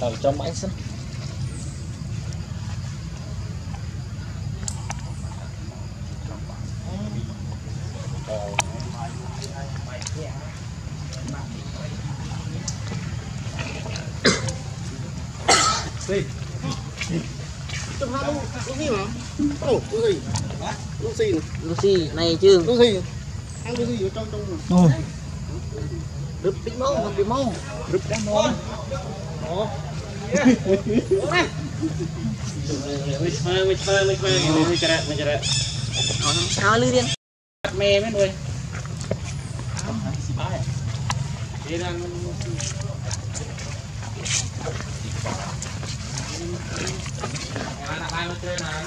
tàu trong anh xin Trong hai lúc lúc gì mà? Ồ, lúc gì? Lúc gì? Lucy này chứ Lúc gì? Ăn cái gì ở trong trong Rep tik mau, rep mau. Rep dah mau. Oh. Wis mah, wis mah, wis mah. Ini mencerak, mencerak. Oh, sekali dia. Meh men weh. Si bae. Dia nang Anak-anak itu nang.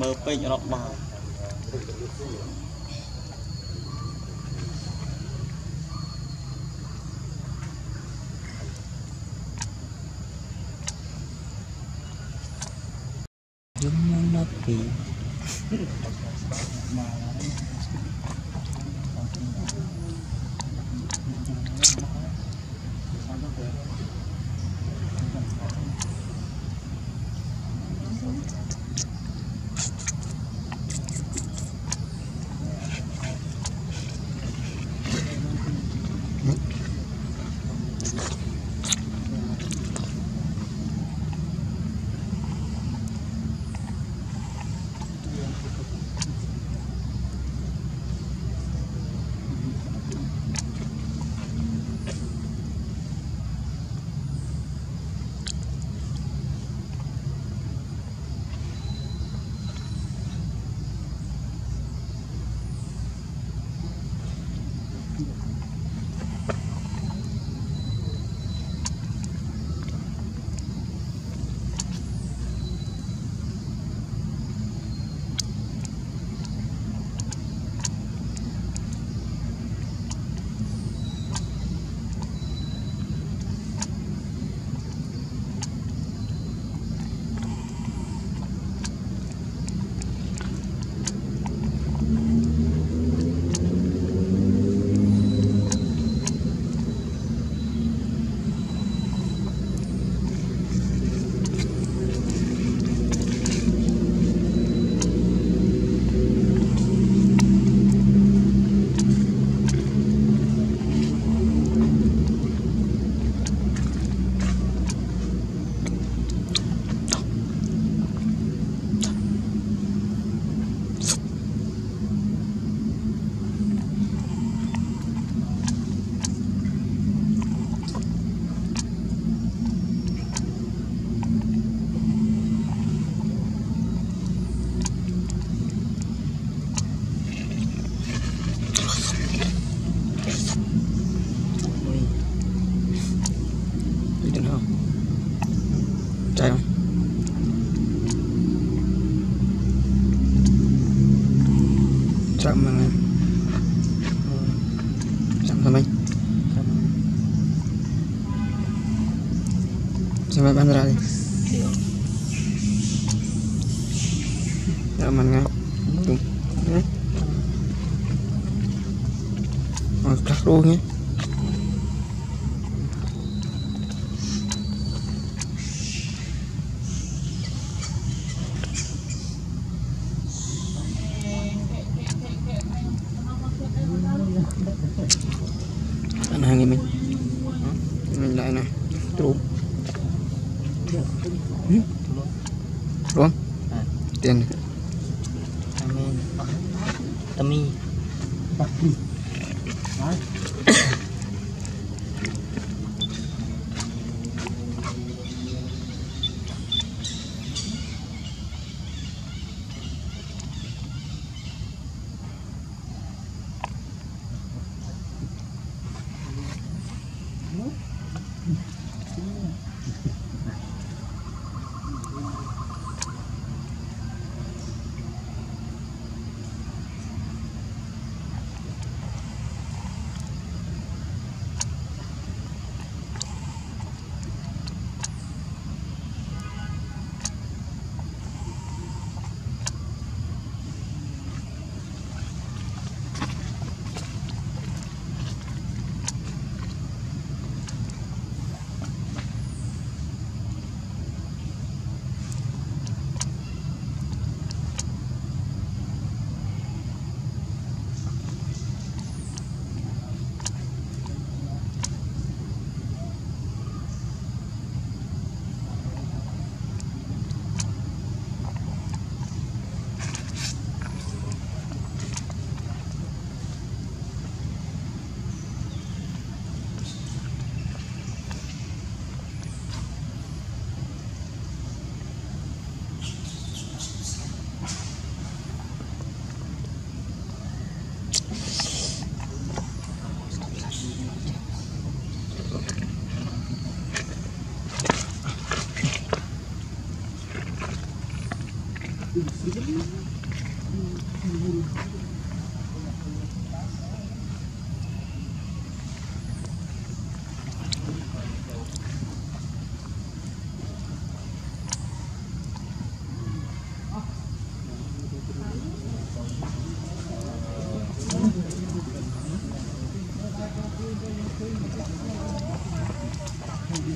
Mơពេញរត់មក Yung mga pi Chạy không? Chậm nghe Chậm thôi mình Sampai bandara đi. Chậm mà nghe Đúng. Rồi, cắt luôn nhé Đúng không? À. temi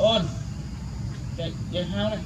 អូនចេះយើងហៅណា